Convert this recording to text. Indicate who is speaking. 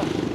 Speaker 1: Come on.